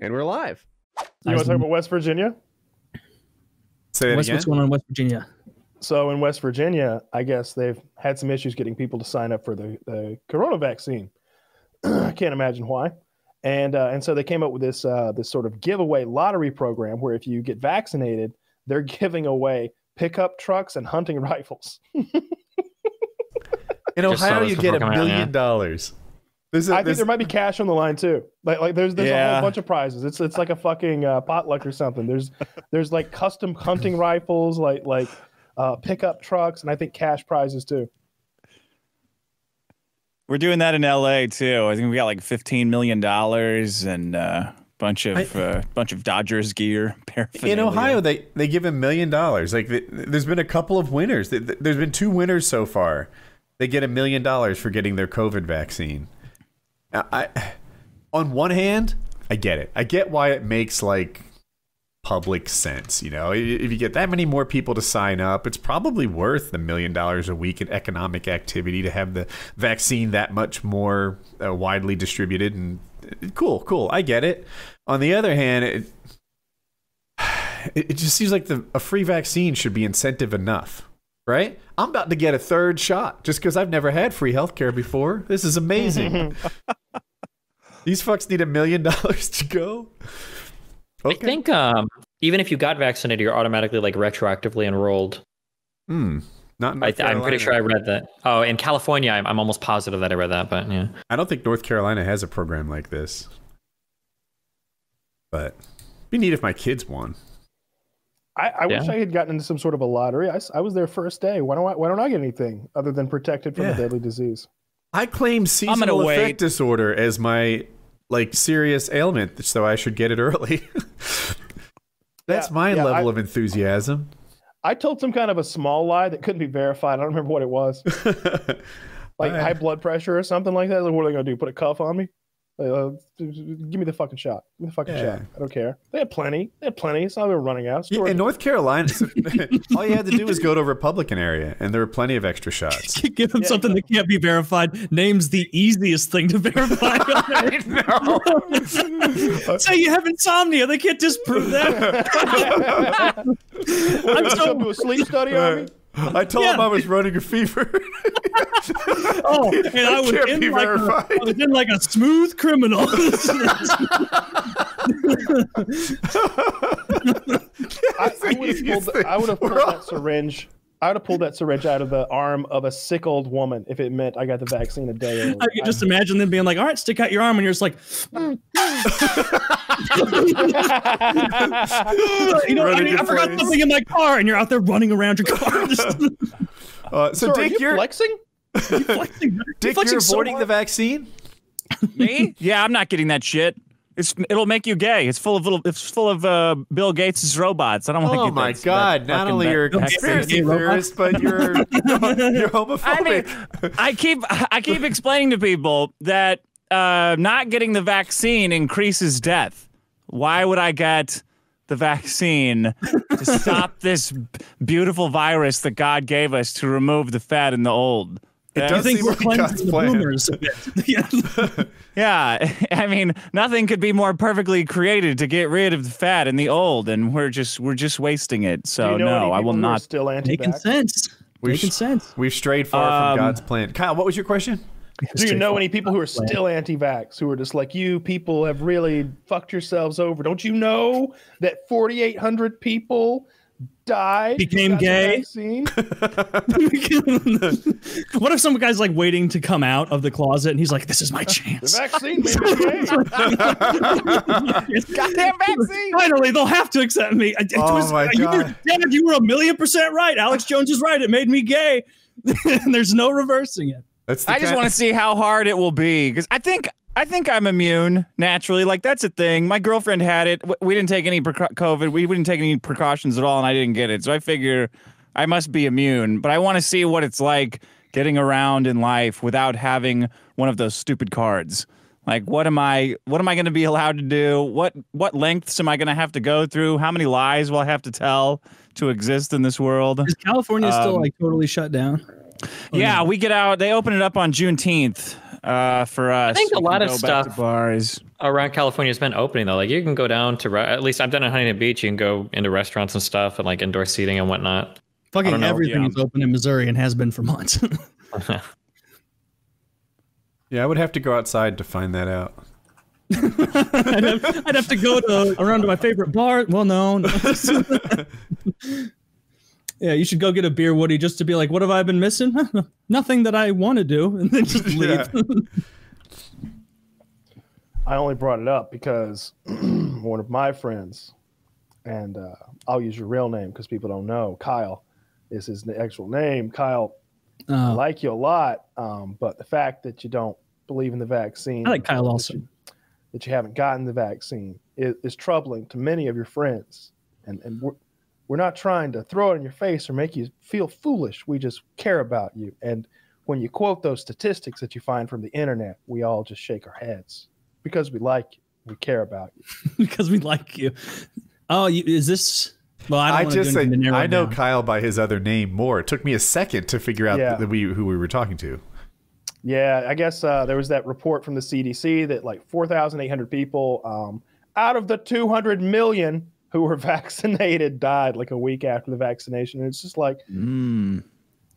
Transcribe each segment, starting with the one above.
And we're live. You want to talk about West Virginia? Say that What's, again. what's going on in West Virginia? So in West Virginia, I guess they've had some issues getting people to sign up for the, the corona vaccine. I can't imagine why. And uh, and so they came up with this uh, this sort of giveaway lottery program where if you get vaccinated, they're giving away pickup trucks and hunting rifles. In Ohio, you get a coming out, million yeah. dollars. This is, I think there might be cash on the line too. Like like there's there's a whole bunch of prizes. It's it's like a fucking uh, potluck or something. There's there's like custom hunting rifles, like like uh, pickup trucks, and I think cash prizes too. We're doing that in LA too. I think we got like fifteen million dollars and a uh, bunch of I- uh, bunch of Dodgers gear. in. Ohio, they they give a million dollars. Like th- there's been a couple of winners. Th- th- There's been two winners so far. They get a million dollars for getting their COVID vaccine. I, on one hand, I get it. I get why it makes like public sense. You know, if you get that many more people to sign up, it's probably worth the million dollars a week in economic activity to have the vaccine that much more uh, widely distributed. And uh, cool, cool. I get it. On the other hand, it, it, it just seems like the a free vaccine should be incentive enough, right? I'm about to get a third shot just because I've never had free healthcare before. This is amazing. These fucks need a million dollars to go. Okay. I think um, even if you got vaccinated, you're automatically like retroactively enrolled. Hmm. Not in I, I'm pretty sure I read that. Oh, in California, I'm, I'm almost positive that I read that, but yeah. I don't think North Carolina has a program like this. But it'd be neat if my kids won. I, I wish I had gotten into some sort of a lottery. I was there first day. Why don't I why don't I get anything other than protected from Yeah. a deadly disease? I claim seasonal wait. disorder as my like serious ailment, so I should get it early. That's Yeah, my yeah, level I- of enthusiasm. I told some kind of a small lie that couldn't be verified. I don't remember what it was. Like Alright. high blood pressure or something like that. Like, what are they gonna do? Put a cuff on me? Like, uh, give me the fucking shot. Give me the fucking Yeah. shot. I don't care. They had plenty. They had plenty. It's not like they were running out. Yeah, Storage- in North Carolina, all you had to do was go to a Republican area, and there were plenty of extra shots. Give them Yeah, something that can't be verified. Name's the easiest thing to verify. Say you have insomnia. They can't disprove that. I'm so do a sleep study on me. I told him I was running a fever. Oh, and I was, can't in like a, verified. I was in like a smooth criminal. I, I would have pulled, the- I would have pulled that syringe. I would have pulled that syringe out of the arm of a sick old woman if it meant I got the vaccine a day early. I could just imagine them being like, "All right, stick out your arm," and you're just like, "Mm, you know, I, Running in I forgot place. something in my car, and you're out there running around your car. Uh, so, So are Dick, you you're flexing? flexing, you're Dick, flexing you're so avoiding the vaccine. Me? Yeah, I'm not getting that shit. It's it'll make you gay. It's full of little. It's full of uh, Bill Gates' robots. I don't want to Oh get my that, God! that Not only you're a conspiracy theorist, but you're you're homophobic. I mean, I keep I keep explaining to people that uh, not getting the vaccine increases death. Why would I get the vaccine to stop this b- beautiful virus that God gave us to remove the fat and the old? It does I think seem we're like God's cleansing the plan. boomers. Yeah. Yeah, I mean, nothing could be more perfectly created to get rid of the fat and the old, and we're just we're just wasting it. So you know no, I will not. Still Making anti-vax. sense. We've Making sense. We've strayed far Um, from God's plan. Kyle, what was your question? Do you know any people who are still anti-vax who are just like you people have really fucked yourselves over? Don't you know that 4,800 people died Became gay? what if some guy's like waiting to come out of the closet and he's like, "This is my The chance." vaccine made me gay. Goddamn vaccine! Finally, they'll have to accept me. It Oh was- my you were, God. Dad, you were a million percent right. Alex Jones is right. It made me gay. and There's no reversing it. That's the I just want to see how hard it will be because I think I think I'm immune naturally. Like that's a thing. My girlfriend had it. We didn't take any COVID. We didn't take any precautions at all, and I didn't get it. So I figure I must be immune. But I want to see what it's like getting around in life without having one of those stupid cards. Like what am I what am I going to be allowed to do? What what lengths am I going to have to go through? How many lies will I have to tell to exist in this world? Is California still Um, like totally shut down? Or Yeah, no? we get out. They open it up on Juneteenth. Uh, for us. I think a lot of go back to stuff- bars. Around California has been opening though. Like you can go down to at least I've done it in Huntington Beach. You can go into restaurants and stuff and like indoor seating and whatnot. Fucking don't everything yeah. is open in Missouri and has been for months. Yeah, I would have to go outside to find that out. I'd, have, I'd have to go to around to my favorite bar. Well, no. no. yeah, you should go get a beer, Woody, just to be like, what have I been missing? Nothing that I want to do, and then just leave. I only brought it up because one of my friends, and uh, I'll use your real name because people don't know, Kyle is his actual name. Kyle, I Uh, like you a lot, um, but the fact that you don't believe in the vaccine, I like Kyle that you- that you haven't gotten the vaccine is, is troubling to many of your friends, and and we're, we're not trying to throw it in your face or make you feel foolish. We just care about you, and when you quote those statistics that you find from the internet, we all just shake our heads because we like you, we care about you. because we like you. Oh, you, is this? Well, I, don't I, just anything to I know down. Kyle by his other name more. It took me a second to figure out Yeah. that we who we were talking to. Yeah, I guess uh, there was that report from the CDC that like 4,800 people um, out of the 200 million who were vaccinated died like a week after the vaccination. And it's just like, Mm.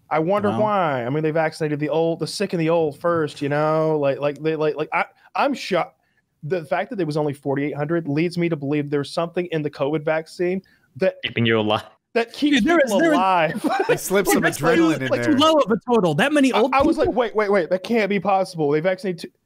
I wonder Wow. why. I mean, they vaccinated the old, the sick and the old first, you know, like, like they, like, like I, I'm shocked. The fact that there was only 4,800 leads me to believe there's something in the COVID vaccine that Keeping you alive. that keeps Dude, there is- people there is- alive. They slipped some That's adrenaline in like Too low of a total. That many I, old. I was like, wait, wait, wait, that can't be possible. They vaccinated two-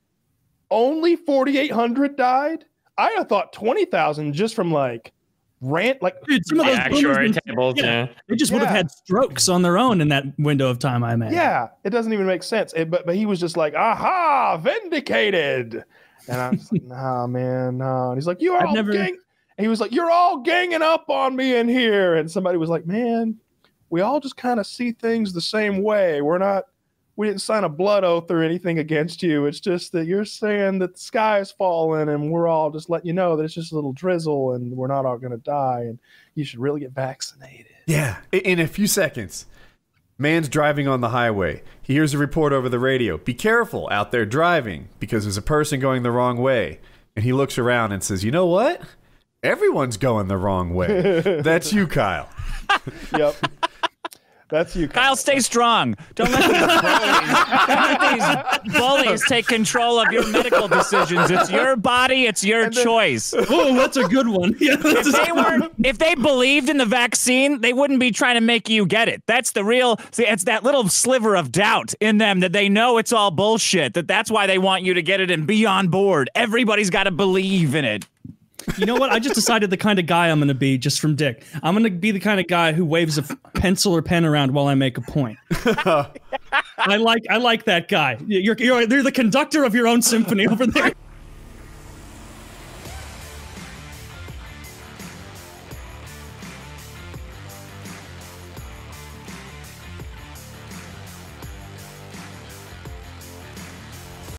only 4,800 died. I had thought 20,000 just from like rant, like Dude, some of those boomers Actuary been- tables. yeah. Yeah. They just would have had strokes on their own in that window of time. I imagine. yeah, it doesn't even make sense. It- but but he was just like, aha, vindicated. And I'm like, nah, man, nah. And he's like, you are I've all never- gang. And he was like, you're all ganging up on me in here. And somebody was like, man, we all just kind of see things the same way. We're not. We didn't sign a blood oath or anything against you. It's just that you're saying that the sky is falling, and we're all just letting you know that it's just a little drizzle, and we're not all going to die, and you should really get vaccinated. Yeah, in a few seconds. Man's driving on the highway. He hears a report over the radio. Be careful out there driving because there's a person going the wrong way. And he looks around and says, "You know what? Everyone's going the wrong way." That's you, Kyle. Yep, that's you, Kyle, stay strong. Don't let these bullies, let these bullies take control of your medical decisions. It's your body. It's your choice. Oh, that's a good one. Yeah, If they weren't, if they believed in the vaccine, they wouldn't be trying to make you get it. That's the real. See, it's that little sliver of doubt in them that they know it's all bullshit. That that's why they want you to get it and be on board. Everybody's got to believe in it. You know what? I just decided the kind of guy I'm going to be just from Dick. I'm going to be the kind of guy who waves a f- pencil or pen around while I make a point. I like I like that guy. You're, you're you're the conductor of your own symphony over there.